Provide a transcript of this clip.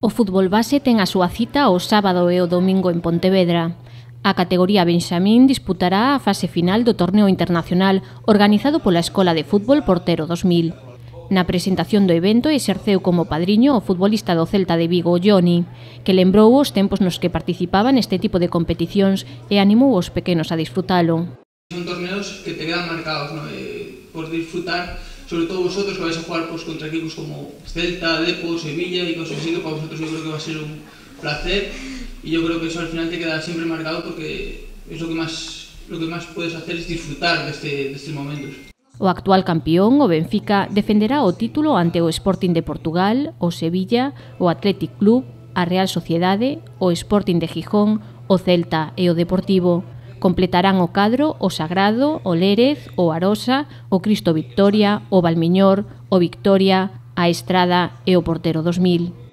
O fútbol base ten a súa cita o sábado e o domingo en Pontevedra. A categoría Benxamín disputará a fase final do torneo internacional organizado pola Escola de Fútbol Portero 2000. Na presentación do evento exerceu como padriño o futbolista do Celta de Vigo, Johnny, que lembrou os tempos nos que participaba neste tipo de competicións e animou os pequenos a disfrutalo. Son torneos que te quedan marcados, ¿no? eh, por disfrutar sobre todo vosotros que vais a jugar pues, contra equipos como Celta, Depo, Sevilla y cosas así, que para vosotros yo creo que va a ser un placer y yo creo que eso al final te queda siempre marcado porque es lo que más, lo que más puedes hacer es disfrutar de, este, de estes momentos. O actual campeón, o Benfica, defenderá o título ante o Sporting de Portugal, o Sevilla, o Athletic Club, a Real Sociedade, o Sporting de Gijón, o Celta e o Deportivo. Completarán o cadro o Sagrado, o Lérez, o Arosa, o Cristo Victoria, o Valmiñor, o Victoria, a Estrada e o Portero 2000.